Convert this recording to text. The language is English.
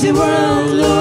crazy world, Lord.